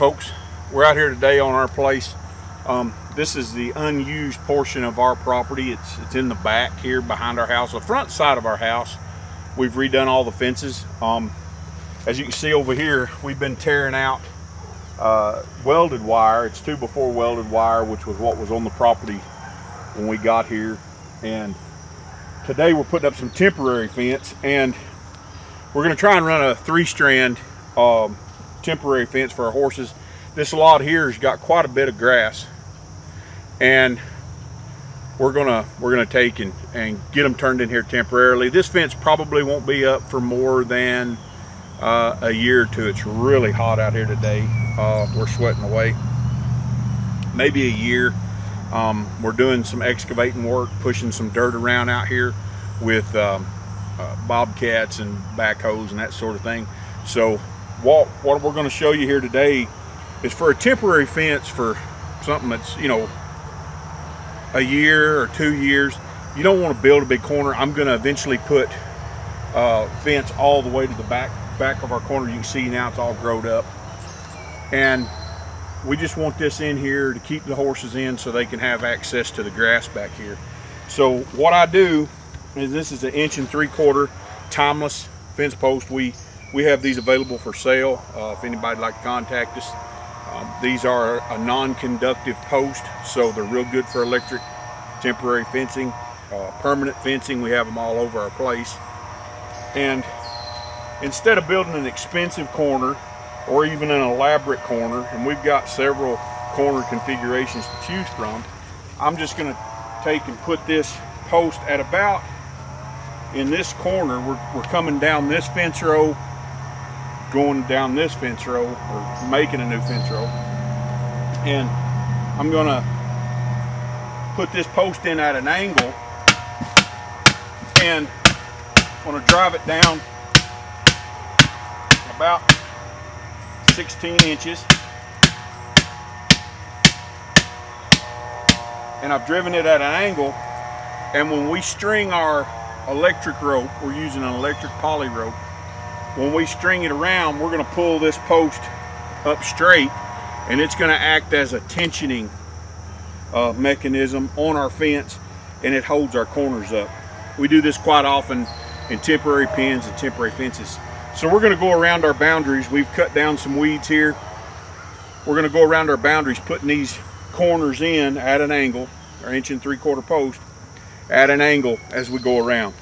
folks, we're out here today on our place. Um, this is the unused portion of our property. It's, it's in the back here behind our house, the front side of our house. We've redone all the fences. Um, as you can see over here, we've been tearing out uh, welded wire. It's two before welded wire, which was what was on the property when we got here. And today we're putting up some temporary fence and we're gonna try and run a three strand um, temporary fence for our horses. This lot here has got quite a bit of grass and we're gonna we're gonna take and, and get them turned in here temporarily. This fence probably won't be up for more than uh, a year or two. It's really hot out here today. Uh, we're sweating away. Maybe a year. Um, we're doing some excavating work, pushing some dirt around out here with um, uh, bobcats and backhoes and that sort of thing. So what, what we're going to show you here today is for a temporary fence for something that's, you know, a year or two years. You don't want to build a big corner. I'm going to eventually put uh, fence all the way to the back back of our corner. You can see now it's all growed up. And we just want this in here to keep the horses in so they can have access to the grass back here. So what I do is this is an inch and three quarter timeless fence post. We we have these available for sale uh, if anybody'd like to contact us. Um, these are a non-conductive post, so they're real good for electric, temporary fencing, uh, permanent fencing. We have them all over our place. And instead of building an expensive corner or even an elaborate corner, and we've got several corner configurations to choose from, I'm just gonna take and put this post at about in this corner. We're, we're coming down this fence row, going down this fence row, or making a new fence row. And I'm gonna put this post in at an angle and I'm gonna drive it down about 16 inches. And I've driven it at an angle. And when we string our electric rope, we're using an electric poly rope. When we string it around, we're gonna pull this post up straight and it's gonna act as a tensioning uh, mechanism on our fence and it holds our corners up. We do this quite often in temporary pens and temporary fences. So we're gonna go around our boundaries. We've cut down some weeds here. We're gonna go around our boundaries, putting these corners in at an angle, our inch and three quarter post, at an angle as we go around.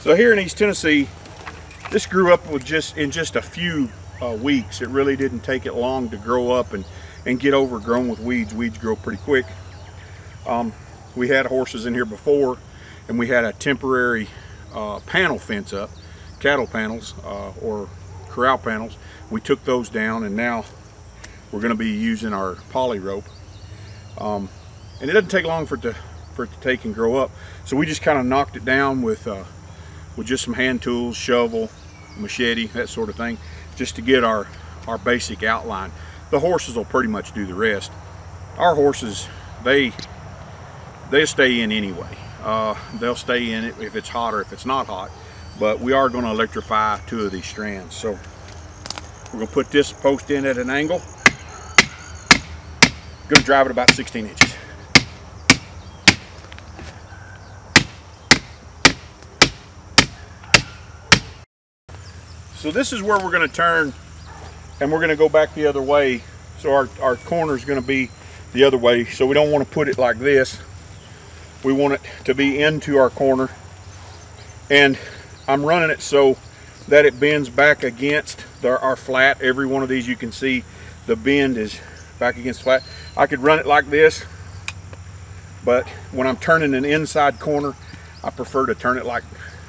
So here in East Tennessee, this grew up with just in just a few uh, weeks. It really didn't take it long to grow up and, and get overgrown with weeds. Weeds grow pretty quick. Um, we had horses in here before and we had a temporary uh, panel fence up cattle panels uh, or corral panels. We took those down and now we're going to be using our poly rope. Um, and it doesn't take long for it to for it to take and grow up. So we just kind of knocked it down with uh, with just some hand tools, shovel, machete, that sort of thing, just to get our our basic outline. The horses will pretty much do the rest. Our horses, they they stay in anyway. Uh, they'll stay in it if it's hot or if it's not hot but we are going to electrify two of these strands. So we're going to put this post in at an angle. To drive it about 16 inches. So this is where we're going to turn and we're going to go back the other way. So our, our corner is going to be the other way. So we don't want to put it like this. We want it to be into our corner. And I'm running it so that it bends back against the, our flat. Every one of these you can see the bend is back against flat. I could run it like this, but when I'm turning an inside corner, I prefer to turn it like,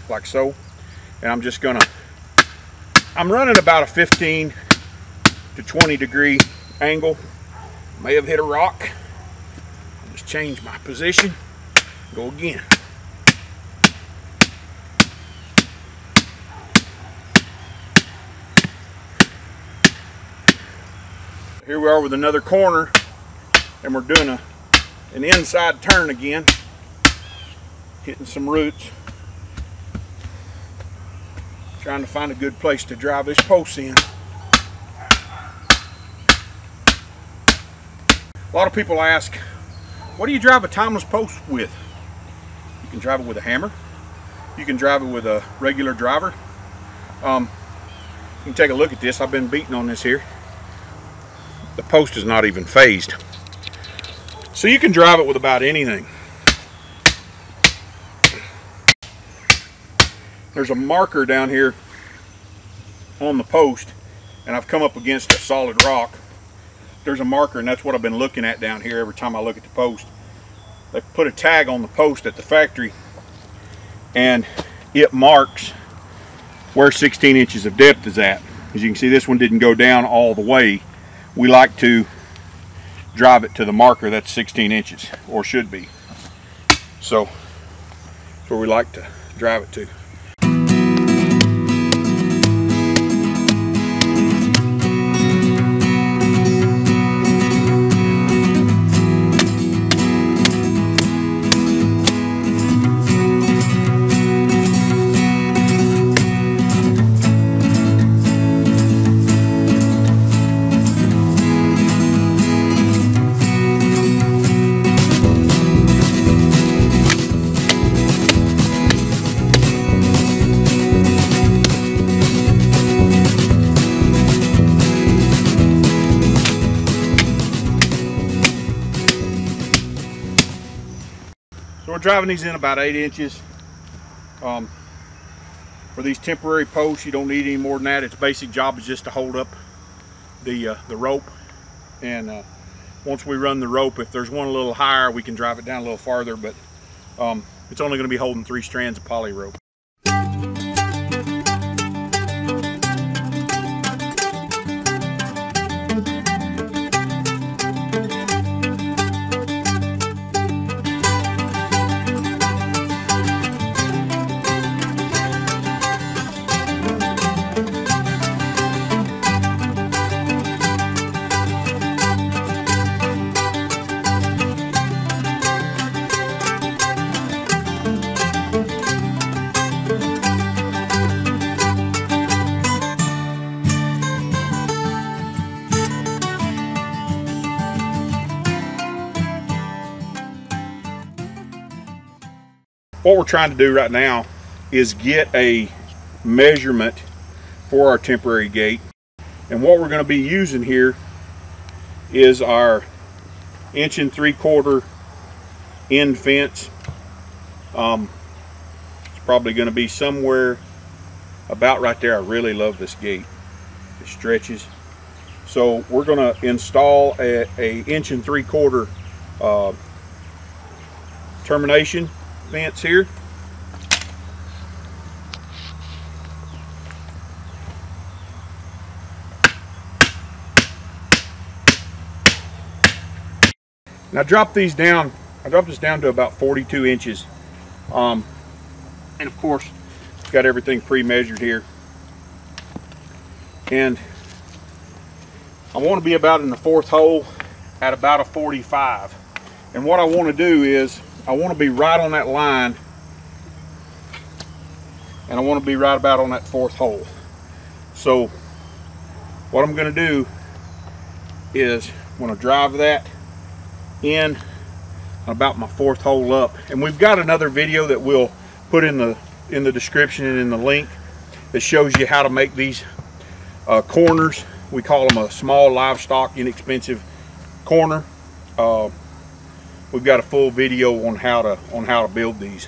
like so. And I'm just gonna, I'm running about a 15 to 20 degree angle. May have hit a rock. Just change my position, go again. Here we are with another corner and we're doing a, an inside turn again, hitting some roots. Trying to find a good place to drive this post in. A lot of people ask, what do you drive a timeless post with? You can drive it with a hammer. You can drive it with a regular driver. Um, you can take a look at this. I've been beating on this here. The post is not even fazed. So you can drive it with about anything. There's a marker down here on the post and I've come up against a solid rock there's a marker and that's what I've been looking at down here every time I look at the post. They put a tag on the post at the factory and it marks where 16 inches of depth is at. As you can see this one didn't go down all the way. We like to drive it to the marker that's 16 inches or should be. So that's where we like to drive it to. Driving these in about eight inches. Um, for these temporary posts, you don't need any more than that. Its basic job is just to hold up the uh, the rope. And uh, once we run the rope, if there's one a little higher, we can drive it down a little farther, but um, it's only gonna be holding three strands of poly rope. What we're trying to do right now is get a measurement for our temporary gate. And what we're going to be using here is our inch and three quarter end fence. Um, it's probably going to be somewhere about right there. I really love this gate. It stretches. So we're going to install a, a, inch and three quarter uh, termination fence here. Now drop these down, I dropped this down to about 42 inches. Um, and of course, got everything pre-measured here. And I want to be about in the fourth hole at about a 45. And what I want to do is I want to be right on that line and I want to be right about on that fourth hole. So what I'm going to do is I'm going to drive that in about my fourth hole up and we've got another video that we'll put in the in the description and in the link that shows you how to make these uh, corners we call them a small livestock inexpensive corner uh, we've got a full video on how to on how to build these